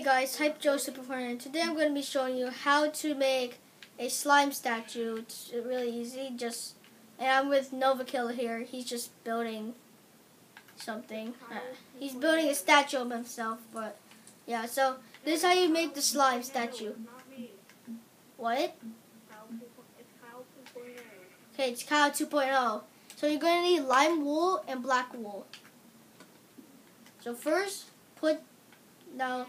Hey guys, Hype Joe Superfan. Today I'm going to be showing you how to make a slime statue. It's really easy. Just and I'm with Nova Killer here. He's just building something. Uh, he's building a statue of himself, but yeah. So this is how you make the slime statue. What? Okay, it's Kyle 2.0. So you're going to need lime wool and black wool. So first, put now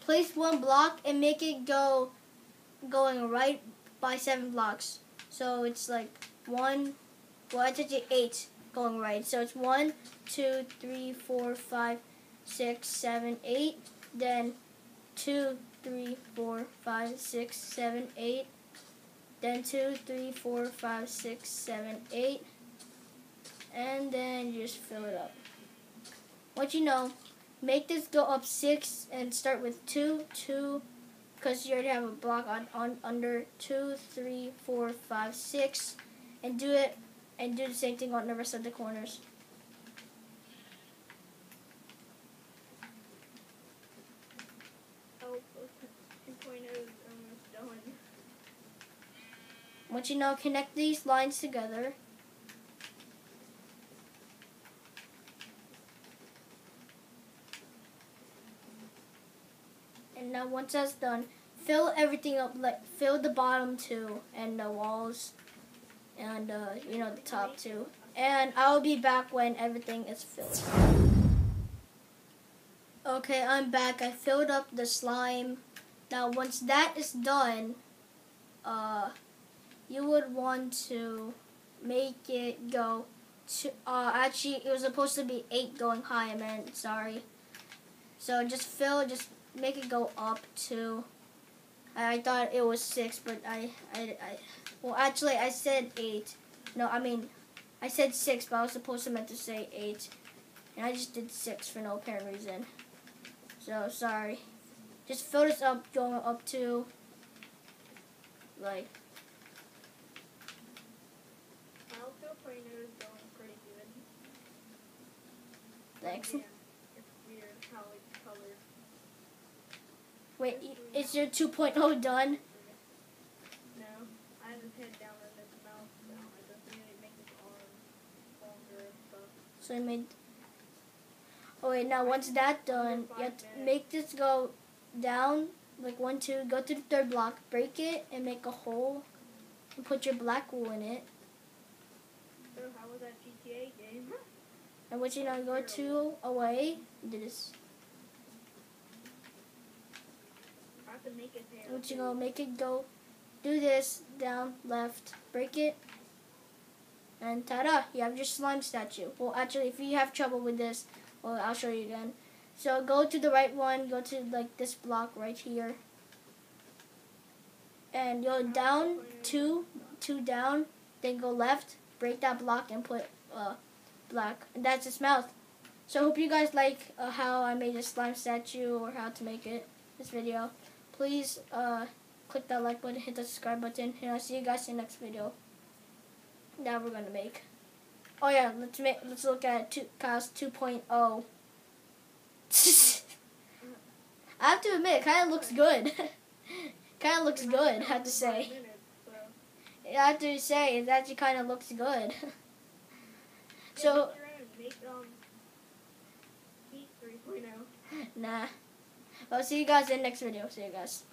place one block and make it go going right by seven blocks. So it's like one, well it's actually eight going right. So it's one, two, three, four, five, six, seven, eight. Then two, three, four, five, six, seven, eight. Then two, three, four, five, six, seven, eight. And then you just fill it up. What you know, make this go up six and start with two, two, because you already have a block on, on under two, three, four, five, six, and do it and do the same thing on the rest of the corners. Oh, Once you know, connect these lines together. And now once that's done, fill everything up, like fill the bottom too, and the walls, and uh, you know the top too. And I'll be back when everything is filled. Okay, I'm back. I filled up the slime. Now once that is done, uh, you would want to make it go to, uh, actually it was supposed to be 8 going high, I meant, sorry. So just fill, just make it go up to. I thought it was six, but I, I, I, well, actually, I said eight. No, I mean, I said six, but I was supposed to meant to say eight, and I just did six for no apparent reason. So sorry. Just fill this up, going up to, like. Thanks. Yeah, it's weird how it's colored. Wait, is your 2.0 done? No, I have his head down his mouth down. I just need to make his arm longer. So I made. Oh wait, now once that's done, you have to make this go down like one, two. Go to the third block, break it, and make a hole, and put your black wool in it. So how was that GTA game? And once you now go to away, do this. I have to make it there. You go, make it go. Do this down, left, break it, and ta-da! You have your slime statue. Well, actually, if you have trouble with this, well, I'll show you again. So go to the right one. Go to like this block right here, and go down two, two down. Then go left, break that block, and put uh, black. And that's its mouth. So I hope you guys like uh, how I made a slime statue or how to make it. This video please uh, click that like button, hit the subscribe button, and I'll see you guys in the next video that we're gonna make. Oh yeah, let's make let's look at two, Kyle's 2.0. I have to admit, it kind of looks good. kind of looks good. I have to say. I have to say, it actually kind of looks good. so. Nah. I'll see you guys in the next video. See you guys.